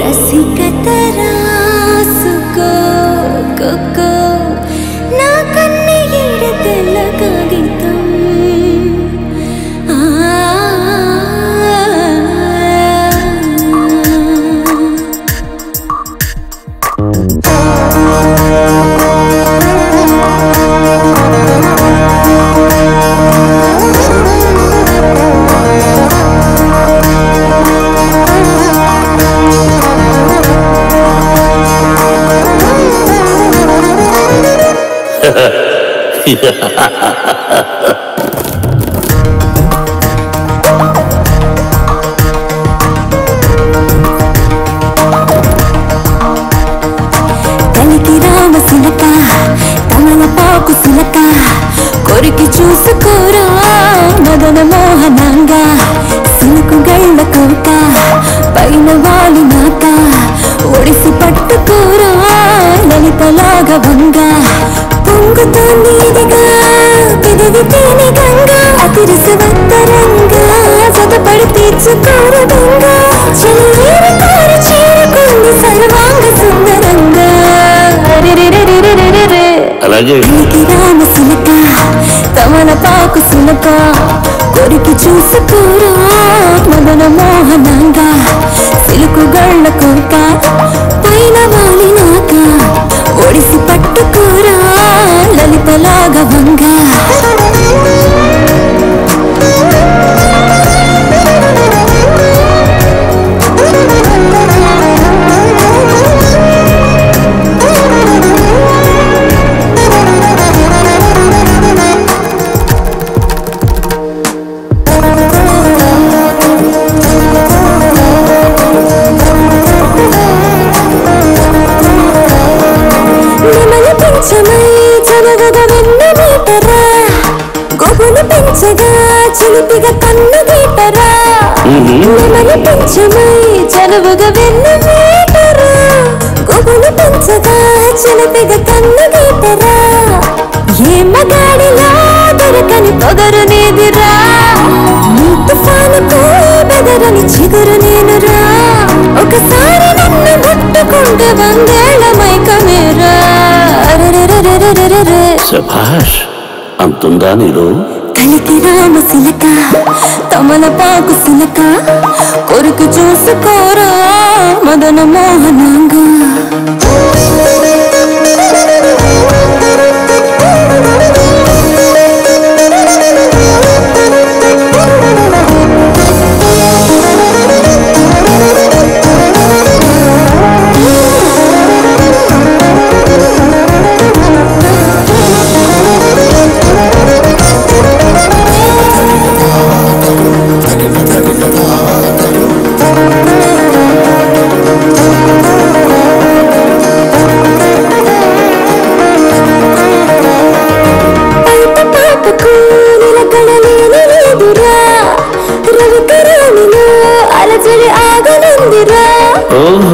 रसिकतरा। కలికి రామ సిలక తమలపాకు సిలక కొరికి చూసుకోరా మదన మోహనంగా సినుకు గళ్ళ కోక పైన వాలినాక ఒడిసి పట్టుకోరా లలితలాగా వంగ పొంగుతోంది ఇదిగా పెదవి తేనె గంగా. అతిరస వత్తరంగా సదపడి తీర్చుకోర గంగ చెల్లేరు కోరి చేరుకుంది సర్వాంగ సుందరంగా అలాగే. రాన సులక తమలపాకు సులక కొరికి చూసుకోరా వెచ్చగా చిలిపిగా కన్ను గీటరా నెమలి పెంచమై చనువుగా వెన్న మీటరా గుబులు పెంచగా చిలిపిగా కన్ను గీటరా ఏ మగాడిలా దొరకని పొగరు నీదిరా. నీ తుఫానుకు బెదరని చిగురు నేనురా. ఒకసారి నన్ను ముట్టుకుంటే వందేళ్ళమై కమేరా సుభాష్ అంతుందా నీలో కలికి రామ సిలక తమలపాకు సిలక కొరకు చూసుకోరా మదన మోహన Marul